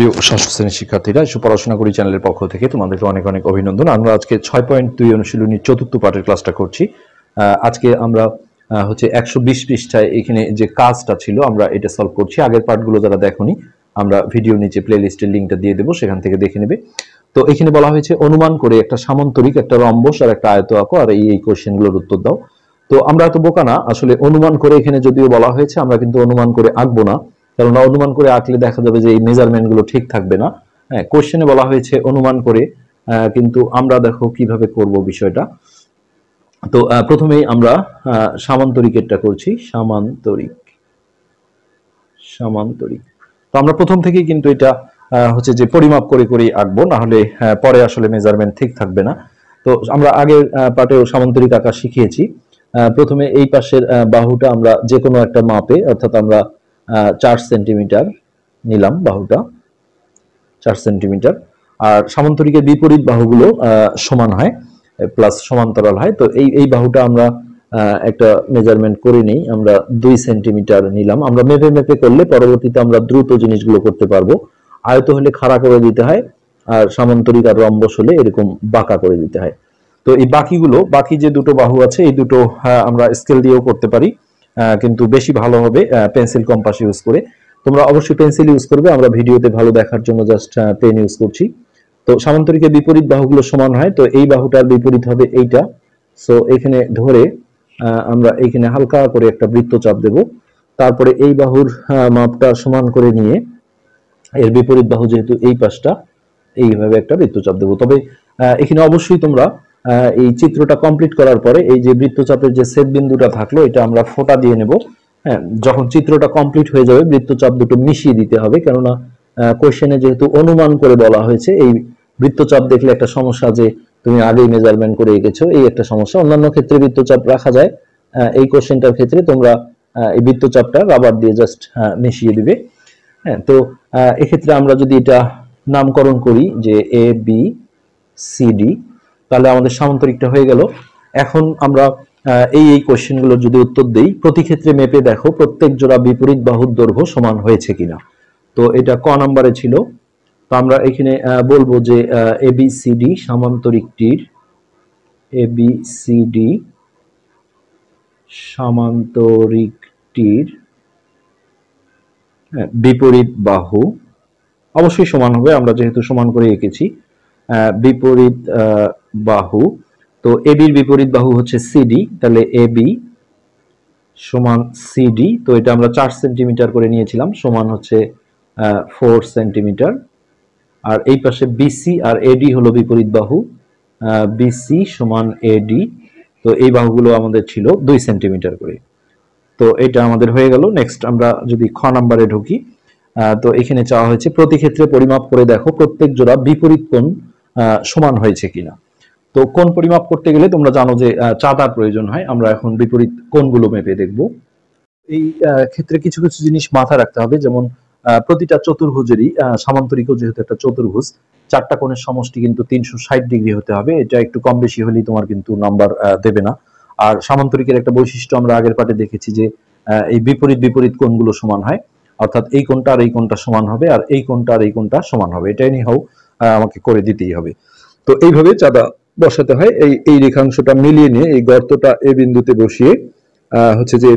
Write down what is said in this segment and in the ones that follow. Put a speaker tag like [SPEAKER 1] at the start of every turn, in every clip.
[SPEAKER 1] প্রিয় ষষ্ঠ শ্রেণির শিক্ষার্থীরা এসব পড়াশোনা করি চ্যানেলের পক্ষ থেকে। তোমাদেরকে অনেক অনেক অভিনন্দন। আমরা আজকে ছয় পয়েন্ট দুই অনুশীলনীর চতুর্থ পাঠের ক্লাসটা করছি। আজকে আমরা হচ্ছে একশো বিশ পৃষ্ঠায় এখানে যে কাজটা ছিল, আমরা এটা সলভ করছি। আগের পার্টগুলো যারা দেখোনি, আমরা ভিডিও নিচে প্লে লিস্টের লিঙ্কটা দিয়ে দেবো, সেখান থেকে দেখে নেবে। তো এখানে বলা হয়েছে, অনুমান করে একটা সামান্তরিক, একটা রম্বস আর একটা আয়ত আঁকো, আর এই এই কোশ্চেনগুলোর উত্তর দাও। তো আমরা এত বোকা না, আসলে অনুমান করে এখানে যদিও বলা হয়েছে, আমরা কিন্তু অনুমান করে আঁকবো না। কারণ অনুমান করে আঁকলে দেখা যাবে যে এই মেজারমেন্টগুলো ঠিক থাকবে না। হ্যাঁ কোশ্চেনে বলা হয়েছে অনুমান করে কিন্তু আমরা দেখো কীভাবে করব বিষয়টা। তো প্রথমেই আমরা সামান্তরিকেরটা করছি। সামান্তরিক সামান্তরিক। তো আমরা প্রথম থেকেই কিন্তু এটা হচ্ছে যে পরিমাপ করে করে আঁকবো, না হলে পরে আসলে মেজারমেন্ট ঠিক থাকবে না। তো আমরা আগের পার্টেও সামান্তরিক আঁকা শিখিয়েছি। প্রথমে এই পাশের বাহুটা আমরা যে কোনো একটা মাপে, অর্থাৎ আমরা চার সেন্টিমিটার নিলাম বাহুটা, চার সেন্টিমিটার। আর সামান্তরিকের বিপরীত বাহুগুলো সমান হয় প্লাস সমান্তরাল হয়। তো এই এই বাহুটা আমরা একটা মেজারমেন্ট করে নিই, আমরা দুই সেন্টিমিটার নিলাম। আমরা মেপে মেপে করলে পরবর্তীতে আমরা দ্রুত জিনিসগুলো করতে পারব। আয়ত হলে খাড়া করে দিতে হয়, আর সামান্তরিক আর রম্বস হলে এরকম বাঁকা করে দিতে হয়। তো এই বাকিগুলো, বাকি যে দুটো বাহু আছে, এই দুটো আমরা স্কেল দিয়েও করতে পারি। কিন্তু বেশি ভালো হবে পেন্সিল কম্পাস ইউজ করে। তোমরা অবশ্যই পেন্সিল ইউজ করবে, আমরা ভিডিওতে ভালো দেখার জন্য জাস্ট পেন ইউজ করছি। তো সামান্তরিকের বিপরীত বাহুগুলো সমান হয়, তো এই বাহুটার বিপরীত হবে এইটা। সো এখানে ধরে আমরা এইখানে হালকা করে একটা বৃত্তচাপ দেব। তারপরে এই বাহুর মাপটা সমান করে নিয়ে, এর বিপরীত বাহু যেহেতু এই পাশটা, এইভাবে একটা বৃত্তচাপ দেবো। তবে এখানে অবশ্যই তোমরা এই চিত্রটা কমপ্লিট করার পরে এই যে বৃত্তচাপের যে সেট বিন্দুটা থাকল, এটা আমরা ফোঁটা দিয়ে নেব। হ্যাঁ যখন চিত্রটা কমপ্লিট হয়ে যাবে, বৃত্তচাপ দুটো মিশিয়ে দিতে হবে, কেননা কোশ্চেনে যেহেতু অনুমান করে বলা হয়েছে, এই বৃত্তচাপ দেখলে একটা সমস্যা যে তুমি আগেই মেজারমেন্ট করে এঁকেছো, এই একটা সমস্যা। অন্যান্য ক্ষেত্রে বৃত্তচাপ রাখা যায় এই কোশ্চেনটার ক্ষেত্রে তোমরা এই বৃত্তচাপটা রাবার দিয়ে জাস্ট মিশিয়ে দিবে। হ্যাঁ তো এক্ষেত্রে আমরা যদি এটা নামকরণ করি যে এ বি সি ডি তাহলে আমাদের সামান্তরিকটা হয়ে গেল। এখন আমরা এই এই কোশ্চেনগুলোর যদি উত্তর দেই, প্রতি ক্ষেত্রে মেপে দেখো প্রত্যেক জোড়া বিপরীত বাহুর দৈর্ঘ্য সমান হয়েছে কিনা। তো এটা ক নম্বরে ছিল। তো আমরা এখানে বলব যে এ বি সি ডি সামান্তরিকটির এ বি সি ডি সামান্তরিকটির বিপরীত বাহু অবশ্যই সমান হবে। আমরা যেহেতু সমান করে এঁকেছি বিপরীত বাহু। তো এবির বিপরীত বাহু হচ্ছে সিডি, তাহলে এবি সমান সিডি। তো এটা আমরা চার সেন্টিমিটার করে নিয়েছিলাম, সমান হচ্ছে ফোর সেন্টিমিটার। আর এই পাশে বিসি আর এডি হলো বিপরীত বাহু বিসি সমান এডি। তো এই বাহুগুলো আমাদের ছিল দুই সেন্টিমিটার করে। তো এটা আমাদের হয়ে গেল। নেক্সট আমরা যদি খ নাম্বারে ঢুকি তো এখানে চাওয়া হয়েছে প্রতি ক্ষেত্রে পরিমাপ করে দেখো প্রত্যেক জোড়া বিপরীত কোণ সমান হয়েছে কিনা। তো কোন পরিমাপ করতে গেলে তোমরা জানো যে চাঁদার প্রয়োজন হয়। আমরা এখন বিপরীত কোনগুলো মেপে দেখব। এই ক্ষেত্রে কিছু কিছু জিনিস মাথায় রাখতে হবে। যেমন প্রতিটা চতুর্ভুজেরই আহ, সামান্তরিকও যেহেতু একটা চতুর্ভুজ চারটা কোণের সমষ্টি কিন্তু তিনশো ষাট ডিগ্রি হতে হবে। এটা একটু কম বেশি হলেই তোমার কিন্তু নাম্বার দেবে না। আর সামান্তরিকের একটা বৈশিষ্ট্য আমরা আগের পাটে দেখেছি যে এই বিপরীত বিপরীত কোণগুলো সমান হয়। অর্থাৎ এই কোণটা আর এই কোণটা সমান হবে আর এই কোণটা আর এই কোণটা সমান হবে। এটাই নিয়ে হোক আমাকে করে দিতেই হবে। তো এইভাবে চাঁদা বসাতে হয়। এই এই রেখাংশটা মিলিয়ে নিয়ে এই গর্তটা এ বিন্দুতে বসিয়ে হচ্ছে যে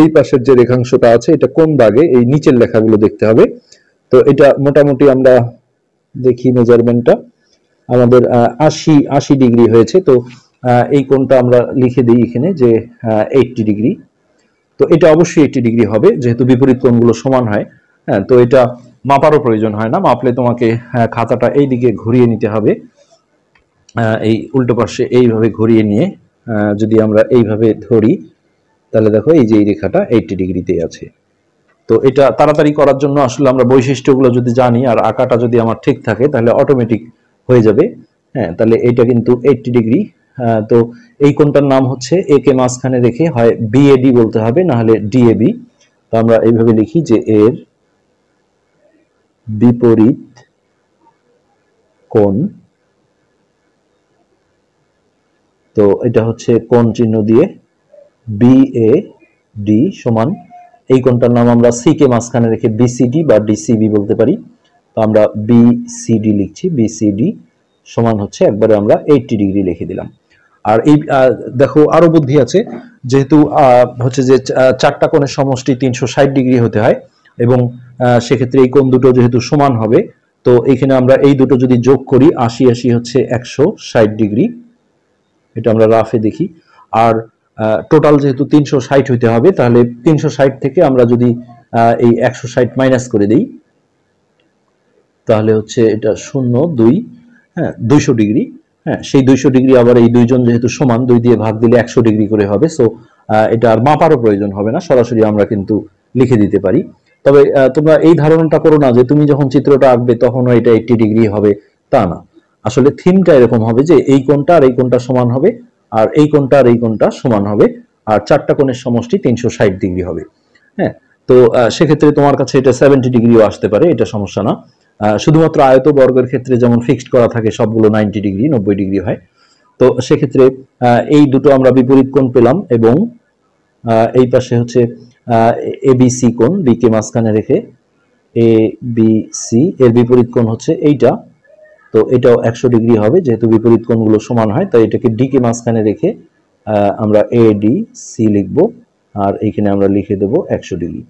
[SPEAKER 1] এই পাশের যে রেখাংশটা আছে, এটা কোন দাগে, এই নিচের লেখাগুলো দেখতে হবে। তো এটা মোটামুটি আমরা দেখি মেজারমেন্টটা আমাদের আশি আশি ডিগ্রি হয়েছে। তো এই কোণটা আমরা লিখে দিই এখানে যে এইটটি ডিগ্রি। তো এটা অবশ্যই এইটটি ডিগ্রি হবে, যেহেতু বিপরীত কোণগুলো সমান হয়। হ্যাঁ তো এটা মাপারও প্রয়োজন হয় না। মাপলে তোমাকে খাতাটা এই দিকে ঘুরিয়ে নিতে হবে। এই উল্টো পাশে এইভাবে ঘুরিয়ে নিয়ে যদি আমরা এইভাবে ধরি, তাহলে দেখো এই যে এই রেখাটা এইটটি ডিগ্রিতে আছে। তো এটা তাড়াতাড়ি করার জন্য আসলে আমরা বৈশিষ্ট্যগুলো যদি জানি আর আঁকাটা যদি আমার ঠিক থাকে, তাহলে অটোমেটিক হয়ে যাবে। হ্যাঁ তাহলে এটা কিন্তু এইটটি ডিগ্রি। তো এই কোনটার নাম হচ্ছে এ কে মাঝখানে রেখে হয় বিএডি বলতে হবে না হলে ডিএবি তো আমরা এইভাবে লিখি যে এর বিপরীত কোণ তো এটা হচ্ছে কোণ চিহ্ন দিয়ে? বি এ ডি সমান, এই কোণটার নাম আমরা সি কে মাঝখানে রেখে বিসিডি বা ডিসিবি বলতে পারি। তো আমরা বি সিডি লিখছি বি সিডি সমান হচ্ছে, একবারে আমরা এইটটি ডিগ্রি লিখে দিলাম। আর এই দেখো আরও বুদ্ধি আছে, যেহেতু হচ্ছে যে চারটা কোণের সমষ্টি তিনশো ষাট ডিগ্রি হতে হয় এবং সেক্ষেত্রে এই কোণ দুটো যেহেতু সমান হবে, তো এখানে আমরা এই দুটো যদি যোগ করি, আশি আশি হচ্ছে একশো ষাট ডিগ্রি এটা আমরা রাফে দেখি। আর টোটাল যেহেতু তিনশো ষাট হইতে হবে, তাহলে তিনশো ষাট থেকে আমরা যদি এই একশো ষাট মাইনাস করে দিই, তাহলে হচ্ছে এটা শূন্য দুই হ্যাঁ দুইশো ডিগ্রি হ্যাঁ সেই দুইশো ডিগ্রি আবার এই দুইজন যেহেতু সমান, দুই দিয়ে ভাগ দিলে একশো ডিগ্রি করে হবে সো এটা আর মাপারও প্রয়োজন হবে না, সরাসরি আমরা কিন্তু লিখে দিতে পারি। তবে তোমরা এই ধারণাটা করো না যে তুমি যখন চিত্রটা আঁকবে তখনও এটা এইটটি ডিগ্রি হবে, তা না। আসলে থিমটা এরকম হবে যে এই কোণটা আর এই কোণটা সমান হবে, আর এই কোণটা আর এই কোণটা সমান হবে, আর চারটা কোণের সমষ্টি তিনশো ষাট ডিগ্রি হবে। হ্যাঁ তো সেক্ষেত্রে তোমার কাছে এটা সেভেন্টি ডিগ্রিও আসতে পারে, এটা সমস্যা না। শুধুমাত্র আয়ত বর্গের ক্ষেত্রে যেমন ফিক্সড করা থাকে, সবগুলো নাইনটি ডিগ্রি, নব্বই ডিগ্রি হয়। তো, সেক্ষেত্রে এই দুটো আমরা বিপরীত কোণ পেলাম এবং এই পাশে হচ্ছে এ বি সি কোণ বি কে মাঝখানে রেখে, এ বি সি, এর বিপরীত কোণ হচ্ছে এইটা। তো এটাও একশো ডিগ্রি হবে, যেহেতু বিপরীত কোণগুলো সমান হয়, তাই এটাকে ডি কে মাঝখানে রেখে আমরা এ ডি সি লিখব, আর এইখানে আমরা লিখে দেব একশো ডিগ্রি।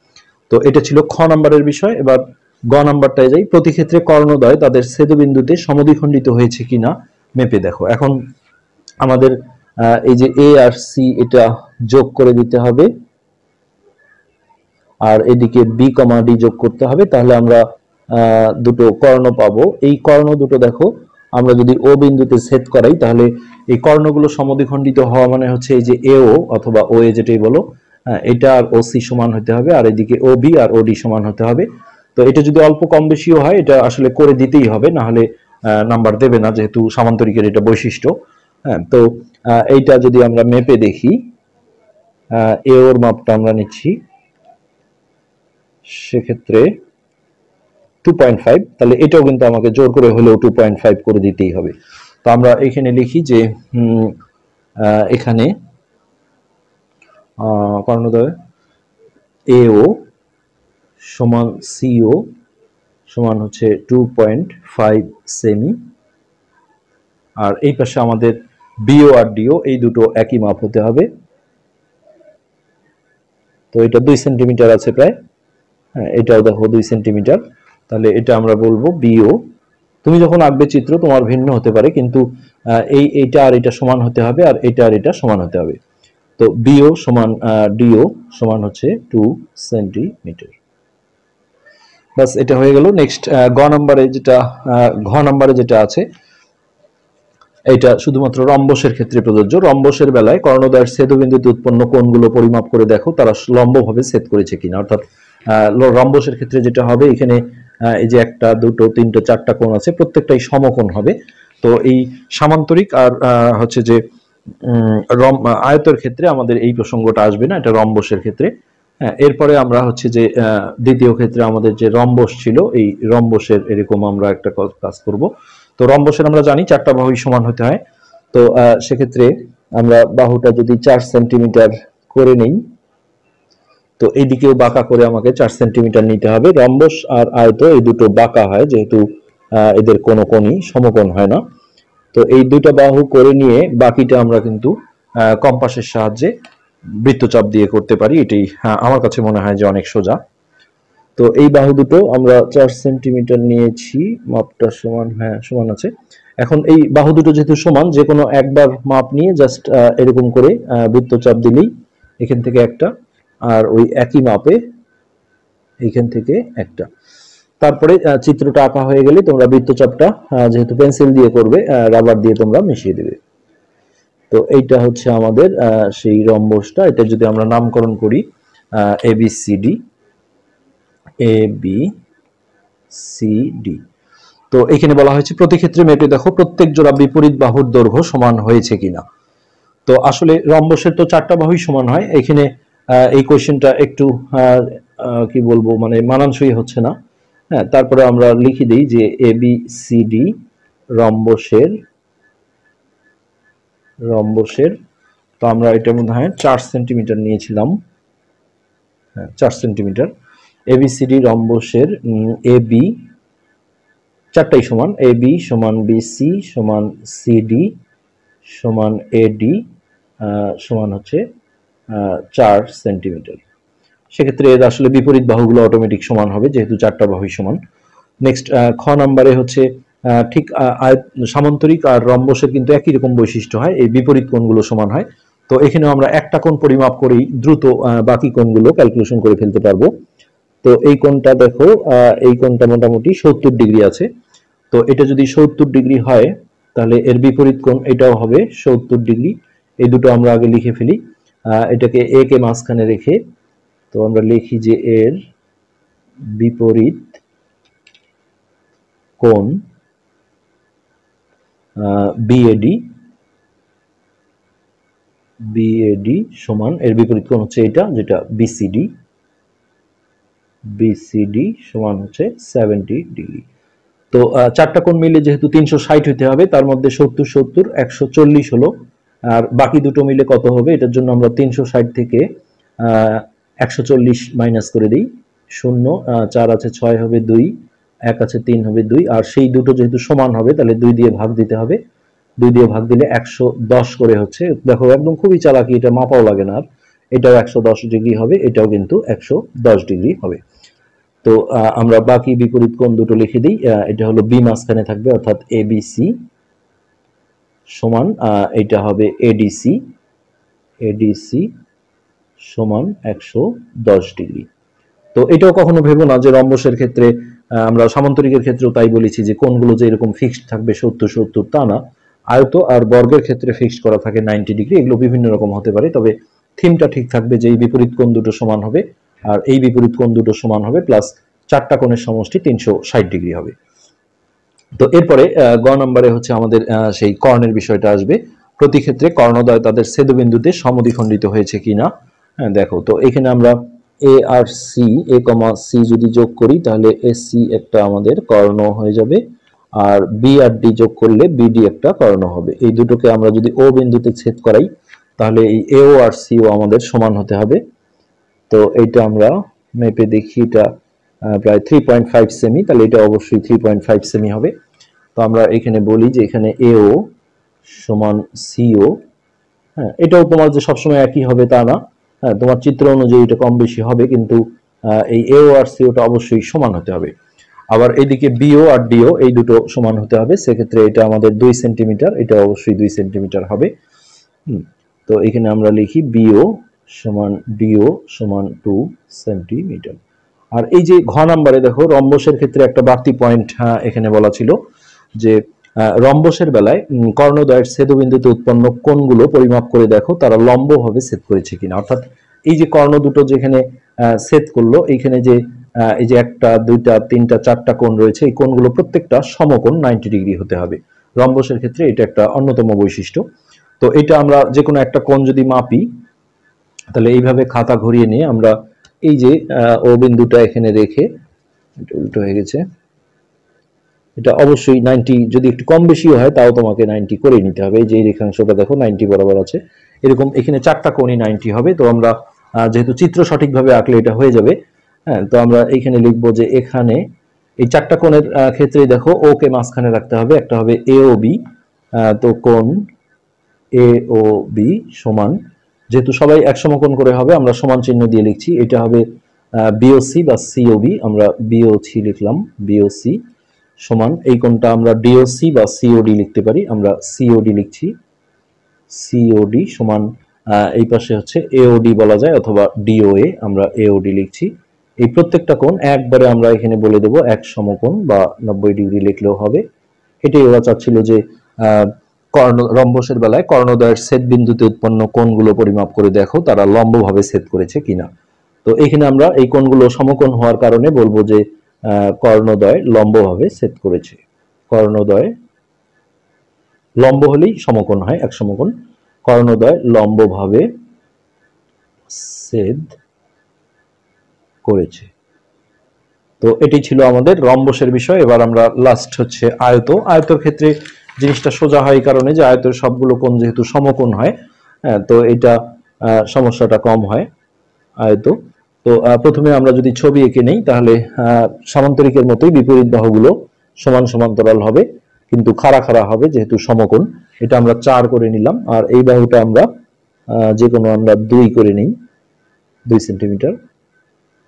[SPEAKER 1] তো এটা ছিল খ নাম্বারের বিষয়, এবার গ নাম্বারটায় যাই। প্রতি ক্ষেত্রে কর্ণদ্বয় তাদের ছেদবিন্দুতে সমদ্বিখণ্ডিত হয়েছে কিনা মেপে দেখো। এখন আমাদের এই যে এ আর সি এটা যোগ করে দিতে হবে, আর এদিকে বি কমা ডি যোগ করতে হবে, তাহলে আমরা দুটো কর্ণ পাবো। এই কর্ণ দুটো দেখো, আমরা যদি ও বিন্দুতে ছেদ করাই, তাহলে এই কর্ণগুলো সমদ্বিখণ্ডিত হওয়া মানে হচ্ছে এই যে এ ও অথবা ও এ যেটাই বলো এটা আর ও সি সমান হতে হবে, আর এদিকে ও বি আর ও ডি সমান হতে হবে। তো এটা যদি অল্প কম বেশিও হয়, এটা আসলে করে দিতেই হবে, না হলে নাম্বার দেবে না, যেহেতু সামান্তরিকের এটা বৈশিষ্ট্য। হ্যাঁ তো এইটা যদি আমরা মেপে দেখি এ ওর মাপটা আমরা নিচ্ছি। সেক্ষেত্রে টু পয়েন্ট ফাইভ তাহলে এটাও কিন্তু আমাকে জোর করে হলেও টু পয়েন্ট ফাইভ করে দিতেই হবে। তো আমরা এখানে লিখি যে এখানে আহ, কর্ণদ্বয় এও সমান সিও সমান হচ্ছে টু পয়েন্ট ফাইভ সেমি আর এই পাশে আমাদের বিও আর ডিও এই দুটো একই মাপ হতে হবে। তো এটা দুই সেন্টিমিটার আছে প্রায়। হ্যাঁ এটাও দেখো দুই সেন্টিমিটার। তাহলে এটা আমরা বলব বিও। তুমি যখন আঁকবে চিত্র, তোমার ভিন্ন হতে পারে, কিন্তু এই, এইটা আর এটা সমান হতে হবে, আর এটা আর এটা সমান হতে হবে। তো বিও সমান ডিও সমান হচ্ছে টু সেন্টিমিটার। বাস এটা হয়ে গেল। নেক্সট গ নাম্বারে যেটা ঘ নাম্বারে যেটা আছে এটা শুধুমাত্র রম্বসের ক্ষেত্রে প্রযোজ্য। রম্বসের বেলায় কর্ণদ্বয়ের ছেদবিন্দুতে উৎপন্ন কোণগুলো পরিমাপ করে দেখো, তারা লম্বভাবে ছেদ করেছে কিনা। অর্থাৎ রম্বসের ক্ষেত্রে যেটা হবে, এখানে এই যে একটা দুটো তিনটে চারটা কোণ আছে প্রত্যেকটাই সমকোণ হবে। তো এই সামান্তরিক আর হচ্ছে যে রম আয়তের ক্ষেত্রে আমাদের এই প্রসঙ্গটা আসবে না এটা রম্বসের ক্ষেত্রে। হ্যাঁ, এরপরে আমরা হচ্ছে যে দ্বিতীয় ক্ষেত্রে আমাদের যে রম্বস ছিল এই রম্বসের এরকম আমরা একটা কাজ করব। তো রম্বসের আমরা জানি চারটা বাহুই সমান হতে হয়। তো সেক্ষেত্রে আমরা বাহুটা যদি চার সেন্টিমিটার করে নেই তো এইদিকেও বাঁকা করে আমাকে চার সেন্টিমিটার নিতে হবে। রম্বস আর আয়ত এই দুটো বাঁকা হয় যেহেতু এদের কোনো কোণই সমকোণ হয় না। তো এই দুইটা বাহু করে নিয়ে বাকিটা আমরা কিন্তু কম্পাসের সাহায্যে বৃত্তচাপ দিয়ে করতে পারি। এটাই হ্যাঁ, আমার কাছে মনে হয় যে অনেক সোজা। তো এই বাহু দুটো আমরা চার সেন্টিমিটার নিয়েছি মাপটা সমান হ্যাঁ সমান আছে। এখন এই বাহু দুটো যেহেতু সমান যে কোনো একবার মাপ নিয়ে জাস্ট এরকম করে বৃত্তচাপ দিলেই এখান থেকে একটা আর ওই একই মাপে এইখান থেকে একটা। তারপরে চিত্রটা আঁকা হয়ে গেলে তোমরা বৃত্তচাপটা যেহেতু পেন্সিল দিয়ে করবে রাবার দিয়ে তোমরা মিশিয়ে দেবে। তো এইটা হচ্ছে আমাদের সেই রম্বসটা। এটা যদি আমরা নামকরণ করি A B C D A B C D তো এখানে বলা হয়েছে, প্রতি ক্ষেত্রে মেপে দেখো প্রত্যেক জোড়া বিপরীত বাহুর দৈর্ঘ্য সমান হয়েছে কিনা। তো আসলে রম্বসের তো চারটা বাহুই সমান হয়। এখানে এই কোয়েশ্চেনটা একটু কি বলব মানে মানানসই হচ্ছে না। হ্যাঁ তারপরে আমরা লিখে দিই যে এ বি সি ডি রম্বসের রম্বসের, তো আমরা এটার মধ্যে, হয়, চার সেন্টিমিটার নিয়েছিলাম। হ্যাঁ চার সেন্টিমিটার এবিসিডি রম্বসের এ বি চারটাই সমান। এ বি সমান বিসি সমান সিডি সমান এডি সমান হচ্ছে চার সেন্টিমিটার। সেক্ষেত্রে এর আসলে বিপরীত বাহুগুলো অটোমেটিক সমান হবে, যেহেতু চারটা বাহুই সমান। নেক্সট খ নাম্বারে হচ্ছে ঠিক সামান্তরিক আর রম্বসের কিন্তু একই রকম বৈশিষ্ট্য হয়, এই বিপরীত কোণগুলো সমান হয়। তো এখানেও আমরা একটা কোণ পরিমাপ করেই দ্রুত বাকি কোণগুলো ক্যালকুলেশন করে ফেলতে পারব। তো এই কোণটা দেখো এই কোণটা মোটামুটি সত্তর ডিগ্রি আছে। তো এটা যদি সত্তর ডিগ্রি হয়, তাহলে এর বিপরীত কোণ এটাও হবে সত্তর ডিগ্রি। এই দুটো আমরা আগে লিখে ফেলি। এটাকে এ কে মাঝখানে রেখে তো আমরা লিখি যে এর বিপরীত কোণ বিএডি বিএডি সমান, এর বিপরীত কোণ হচ্ছে এটা, যেটা বিসিডি বিসিডি সমান হচ্ছে সেভেন্টি ডিগ্রি তো চারটা কোণ মিলে যেহেতু তিনশো ষাট হইতে হবে, তার মধ্যে সত্তর সত্তর, একশো চল্লিশ হলো। আর বাকি দুটো মিলে কত হবে? এটার জন্য আমরা তিনশো ষাট থেকে একশো চল্লিশ মাইনাস করে দিই। শূন্য চার আছে ছয় হবে দুই, এক আছে তিন হবে দুই। আর সেই দুটো যেহেতু সমান হবে, তাহলে দুই দিয়ে ভাগ দিতে হবে। দুই দিয়ে ভাগ দিলে একশো দশ করে হচ্ছে। দেখো, একদম খুবই চালাকি, এটা মাপাও লাগে না আর। এটাও একশো দশ ডিগ্রি হবে, এটাও কিন্তু একশো দশ ডিগ্রি হবে। তো আমরা বাকি বিপরীত কোণ দুটো লিখে দিই। এটা হলো বি মাঝখানে থাকবে, অর্থাৎ এ বি সি সমান এটা হবে এডিসি এডিসি সমান একশো দশ ডিগ্রি। তো এটাও কখনো ভেবো না যে রম্বসের ক্ষেত্রে আমরা সামান্তরিকের ক্ষেত্রেও তাই বলেছি যে কোনগুলো যে এরকম ফিক্সড থাকবে সত্তর সত্তর, তা না। আয়ত আর বর্গের ক্ষেত্রে ফিক্সড করা থাকে নাইনটি ডিগ্রি, এগুলো বিভিন্ন রকম হতে পারে, তবে থিমটা ঠিক থাকবে যে এই বিপরীত কোণ দুটো সমান হবে, আর এই বিপরীত কোণ দুটো সমান হবে প্লাস চারটা কোণের সমষ্টি তিনশো ষাট ডিগ্রি হবে। তো এরপরে গ নম্বরে হচ্ছে আমাদের সেই কর্ণের বিষয়টা আসবে। প্রতি ক্ষেত্রে কর্ণদয় তাদের ছেদবিন্দুতে সমদ্বিখণ্ডিত হয়েছে কিনা? হ্যাঁ দেখো, তো এখানে আমরা এ আর সি এ কমা সি যদি যোগ করি, তাহলে এ সি একটা আমাদের কর্ণ হয়ে যাবে, আর বি আর ডি যোগ করলে বিডি একটা কর্ণ হবে। এই দুটোকে আমরা যদি ও বিন্দুতে ছেদ করাই, তাহলে এই এও আর সিও আমাদের সমান হতে হবে। তো এইটা আমরা মেপে দেখি, এটা প্রায় থ্রি পয়েন্ট ফাইভ সেমি তাহলে এটা অবশ্যই থ্রি পয়েন্ট ফাইভ সেমি হবে। তো আমরা এখানে বলি যে এখানে এও সমান সিও হ্যাঁ এটাও তোমার যে সবসময় একই হবে তা না। হ্যাঁ তোমার চিত্র অনুযায়ী এটা কম বেশি হবে, কিন্তু এই এও আর সিওটা অবশ্যই সমান হতে হবে। আবার এইদিকে বিও আর ডিও এই দুটো সমান হতে হবে। সেক্ষেত্রে এটা আমাদের দুই সেন্টিমিটার, এটা অবশ্যই দুই সেন্টিমিটার হবে। তো এখানে আমরা লিখি বিও সমান ডিও সমান টু সেন্টিমিটার আর এই যে ঘ নাম্বারে দেখো, রম্বসের ক্ষেত্রে একটা বাড়তি পয়েন্ট এখানে বলা ছিল যে রম্বসের বেলায় কর্ণদয়ের ছেদবিন্দুতে উৎপন্ন কোণগুলো পরিমাপ করে দেখো, তারা লম্বভাবে ছেদ করেছে কিনা। অর্থাৎ এই যে কর্ণ দুটো যেখানে ছেদ করল, এইখানে যে এই যে একটা, দুইটা, তিনটা, চারটা কোণ রয়েছে, এই কোণগুলো প্রত্যেকটা সমকোণ নাইনটি ডিগ্রি হতে হবে। রম্বসের ক্ষেত্রে এটা একটা অন্যতম বৈশিষ্ট্য। তো এটা আমরা যে কোনো একটা কোণ যদি মাপি, তাহলে এইভাবে খাতা ঘুরিয়ে নিয়ে আমরা এই যে ও বিন্দুটা এখানে রেখে, এটা উল্টো হয়ে গেছে। এটা অবশ্যই নাইনটি যদি একটু কম বেশিও হয়, তাও তোমাকে নাইনটি করে নিতে হবে। যে রেখাংশটা দেখো নাইনটি বরাবর আছে। এরকম এখানে চারটা কোণই নাইনটি হবে। তো আমরা যেহেতু চিত্র সঠিকভাবে আঁকলে এটা হয়ে যাবে হ্যাঁ তো আমরা এইখানে লিখব যে এখানে এই চারটা কোণের ক্ষেত্রে দেখো ও কে মাঝখানে রাখতে হবে। একটা হবে এ ও বি তো কোণ এ ও বি সমান যেহেতু সবাই এক সমকোণ করে হবে, আমরা সমান চিহ্ন দিয়ে লিখছি। এটা হবে বিওসি বা সিওবি আমরা বিওসি লিখলাম বিওসি সমান। এই কোণটা আমরা ডিওসি বা সিওডি লিখতে পারি। আমরা সিওডি লিখছি। সিওডি সমান এই পাশে হচ্ছে এওডি বলা যায় অথবা ডিওএ আমরা এওডি লিখছি। এই প্রত্যেকটা কোণ একবারে আমরা এখানে বলে দেব এক সমকোণ বা নব্বই ডিগ্রি লিখলেও হবে। এটাই ওরা চাচ্ছিল যে কর্ণ রম্বসের বেলায় কর্ণদয়ের ছেদ বিন্দুতে উৎপন্ন কোণগুলো পরিমাপ করে দেখো, তারা লম্বভাবে ছেদ করেছে কিনা। তো এখানে আমরা এই কোণগুলো সমকোণ হওয়ার কারণে বলব যে কর্ণদয় লম্বভাবে ছেদ করেছে। কর্ণদয় লম্ব হলেই সমকোণ হয়, এক সমকোণ। কর্ণদয় লম্বভাবে ছেদ করেছে। তো এটি ছিল আমাদের রম্বসের বিষয়। এবার আমরা লাস্ট হচ্ছে আয়ত। আয়তর ক্ষেত্রে জিনিসটা সোজা হয় কারণে যে আয়তের সবগুলো কোণ যেহেতু সমকোণ হয় হ্যাঁ, তো এটা সমস্যাটা কম হয় আয়ত। তো প্রথমে আমরা যদি ছবি এঁকে নেই তাহলে সামান্তরিকের মতোই বিপরীত বাহুগুলো সমান সমান্তরাল হবে কিন্তু খাড়া খাড়া হবে যেহেতু সমকোণ। এটা আমরা চার করে নিলাম আর এই বাহুটা আমরা যে কোনো আমরা দুই করে নিই দুই সেন্টিমিটার।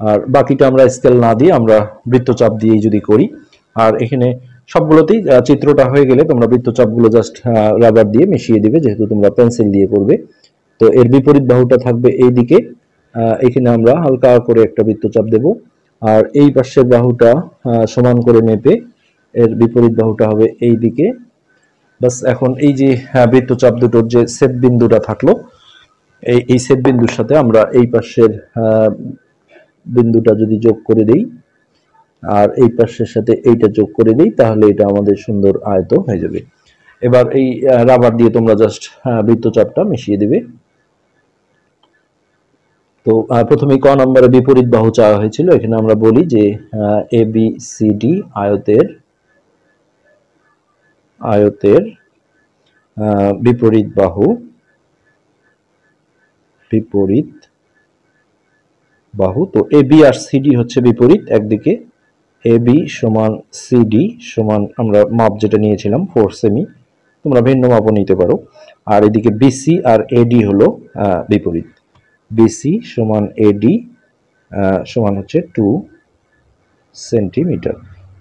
[SPEAKER 1] আর বাকিটা আমরা স্কেল না দিয়ে আমরা বৃত্তচাপ দিয়েই যদি করি আর এখানে সবগুলোতেই চিত্রটা হয়ে গেলে তোমরা বৃত্তচাপগুলো জাস্ট রাবার দিয়ে মিশিয়ে দিবে, যেহেতু তোমরা পেন্সিল দিয়ে করবে। তো এর বিপরীত বাহুটা থাকবে এই দিকে এখানে আমরা হালকা করে একটা বৃত্তচাপ দেব। আর এই পাশের বাহুটা সমান করে মেপে এর বিপরীত বাহুটা হবে এই দিকে বাস এখন এই যে বৃত্তচাপ দুটোর যে সেট বিন্দুটা থাকল, এই এই সেট বিন্দুর সাথে আমরা এই পাশের বিন্দুটা যদি যোগ করে দেই আর এই পাশের সাথে এইটা যোগ করে দিই, তাহলে এটা আমাদের সুন্দর আয়ত হয়ে যাবে। এবার এই রাবার দিয়ে তোমরা জাস্ট বৃত্তচাপটা মিশিয়ে দিবে। তো প্রথমে ক নম্বরে বিপরীত বাহু চাওয়া হয়েছিল, এখানে আমরা বলি যে এ বি সি ডি আয়তের আয়তের বিপরীত বাহু বিপরীত বাহু। তো এ বি আর সিডি হচ্ছে বিপরীত, একদিকে এ বি সমান সিডি সমান আমরা মাপ যেটা নিয়েছিলাম ফোর সেমি তোমরা ভিন্ন মাপও নিতে পারো। আর এদিকে বিসি আর এডি হলো বিপরীত। বিসি সমান এডি সমান হচ্ছে টু সেন্টিমিটার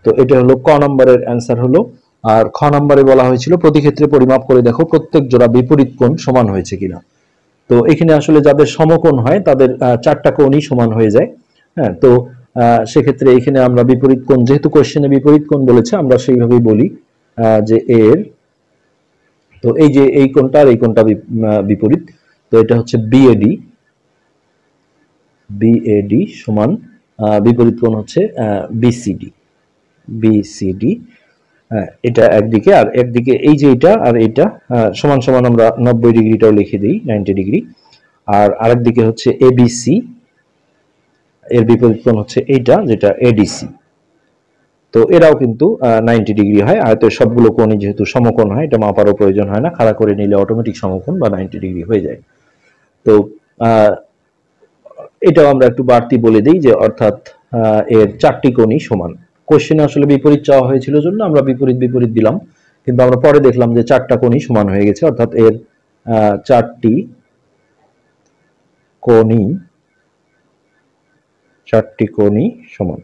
[SPEAKER 1] তো এটা হলো ক নম্বরের অ্যান্সার হলো। আর খ নম্বরে বলা হয়েছিল, প্রতি ক্ষেত্রে পরিমাপ করে দেখো প্রত্যেক জোড়া বিপরীত কোণ সমান হয়েছে কিনা। তো এখানে আসলে যাদের সমকোণ হয়, তাদের চারটা কোণই সমান হয়ে যায়। হ্যাঁ তো সেক্ষেত্রে এখানে আমরা বিপরীত কোণ, যেহেতু কোয়েশ্চেনে বিপরীত কোণ বলেছে, আমরা সেইভাবেই বলি যে এর, তো এই যে এই কোণটা আর এই কোণটা বিপরীত, তো এটা হচ্ছে বিএডি বিএডি সমান বিপরীত কোণ হচ্ছে বিসিডি বিসিডি এটা একদিকে আর একদিকে এই যে এটা আর এটা সমান সমান আমরা নব্বই ডিগ্রিটাও লিখে দিই নাইনটি ডিগ্রি, আর আরেক দিকে হচ্ছে এবিসি এর বিপরীত কোণ হচ্ছে এইটা, যেটা এডিসি তো এরাও কিন্তু নাইনটি ডিগ্রি হয় আয়তের সবগুলো কোণই যেহেতু সমকোণ হয়, এটা মাপারও প্রয়োজন হয় না, খাড়া করে নিলে অটোমেটিক সমকোণ বা নাইনটি ডিগ্রি হয়ে যায়। তো এটাও আমরা একটু বাড়তি বলে দিই যে, অর্থাৎ এর চারটি কোণই সমান। কোশ্চেনে আসলে বিপরীত চাওয়া হয়েছিল জন্য আমরা বিপরীত বিপরীত দিলাম, কিন্তু আমরা পরে দেখলাম যে চারটা কোণই সমান হয়ে গেছে, অর্থাৎ এর চারটি কোণই চারটি কোণই সমান।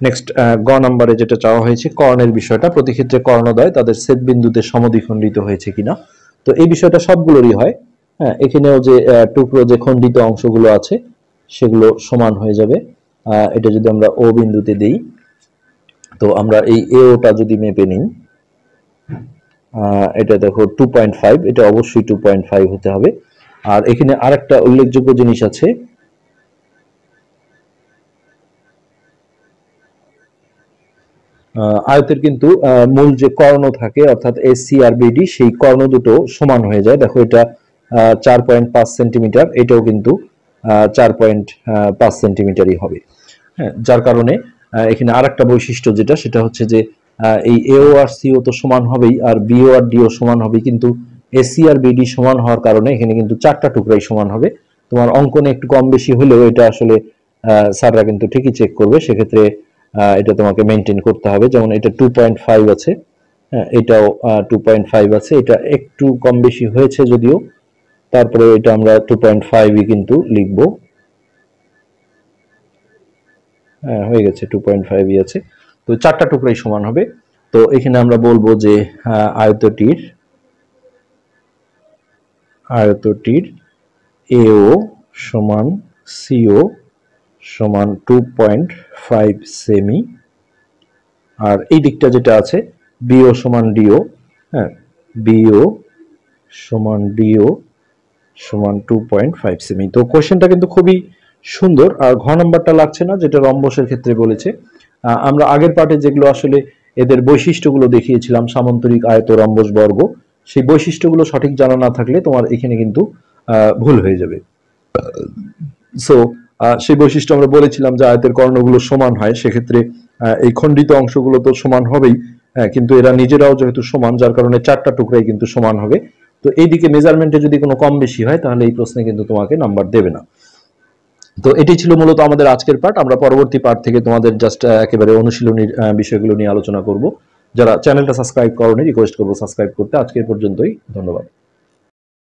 [SPEAKER 1] নেক্সট গ নাম্বারে যেটা চাওয়া হয়েছে, কর্ণের বিষয়টা। প্রতি ক্ষেত্রে কর্ণদয় তাদের সেট বিন্দুতে সমদ্বিখণ্ডিত হয়েছে কিনা। তো এই বিষয়টা সবগুলোরই হয়। হ্যাঁ এখানেও যে টুকরো যে খণ্ডিত অংশগুলো আছে, সেগুলো সমান হয়ে যাবে। এটা যদি আমরা ও বিন্দুতে দিই, তো আমরা এই এওটা যদি মেপে নিই এটা দেখো টু পয়েন্ট ফাইভ এটা অবশ্যই টু পয়েন্ট ফাইভ হতে হবে। আর এখানে আরেকটা উল্লেখযোগ্য জিনিস আছে আয়তের কিন্তু মূল যে কর্ণ থাকে, অর্থাৎ এস আর বিডি সেই কর্ণ দুটো সমান হয়ে যায়। দেখো এটা চার পয়েন্ট পাঁচ সেন্টিমিটার এটাও কিন্তু চার পয়েন্ট পাঁচ সেন্টিমিটারই হবে। হ্যাঁ যার কারণে এখানে আর একটা বৈশিষ্ট্য যেটা, সেটা হচ্ছে যে এই এও আর সিও তো সমান হবেই, আর বিও আর ডিও সমান হবে কিন্তু এসি আর বিডি সমান হওয়ার কারণে এখানে কিন্তু চারটা টুকরাই সমান হবে। তোমার অঙ্কনে একটু কম বেশি হলেও এটা আসলে স্যাররা কিন্তু ঠিকই চেক করবে। সেক্ষেত্রে এটা তোমাকে মেনটেন করতে হবে। যেমন এটা টু পয়েন্ট ফাইভ আছে। হ্যাঁ এটাও টু পয়েন্ট ফাইভ আছে। এটা একটু কম বেশি হয়েছে যদিও। তারপরে এটা আমরা টু পয়েন্ট ফাইভই কিন্তু লিখব। হ্যাঁ হয়ে গেছে টু পয়েন্ট ফাইভই আছে। তো চারটা টুকরাই সমান হবে। তো এখানে আমরা বলব যে আয়তটির আয়তটির এও সমান সিও সমান টু পয়েন্ট ফাইভ সেমি আর এই দিকটা যেটা আছে বিও সমান ডিও হ্যাঁ বিও সমান ডিও সমান টু পয়েন্ট ফাইভ সেমি তো কোয়েশ্চেনটা কিন্তু খুবই সুন্দর আর ঘ নম্বরটা লাগছে না, যেটা রম্বসের ক্ষেত্রে বলেছে। আমরা আগের পার্টে যেগুলো আসলে এদের বৈশিষ্ট্যগুলো দেখিয়েছিলাম, সামন্তরিক আয়ত রম্বস বর্গ, সেই বৈশিষ্ট্যগুলো সঠিক জানা না থাকলে তোমার এখানে কিন্তু ভুল হয়ে যাবে। সো সেই বৈশিষ্ট্য আমরা বলেছিলাম যে আয়তের কর্ণগুলো সমান হয়, সেক্ষেত্রে এই খণ্ডিত অংশগুলো তো সমান হবেই কিন্তু এরা নিজেরাও যেহেতু সমান, যার কারণে চারটা টুকরাই কিন্তু সমান হবে। তো এইদিকে মেজারমেন্টে যদি কোনো কম বেশি হয়, তাহলে এই প্রশ্নে কিন্তু তোমাকে নাম্বার দেবে না। তো এটি ছিল মূলত আমাদের আজকের পার্ট আমরা পরবর্তী পাঠ থেকে তোমাদের জাস্ট একেবারে অনুশীলনীর বিষয়গুলো নিয়ে আলোচনা করব। যারা চ্যানেলটা সাবস্ক্রাইব করনি রিকোয়েস্ট করব সাবস্ক্রাইব করতে। আজকের পর্যন্তই, ধন্যবাদ।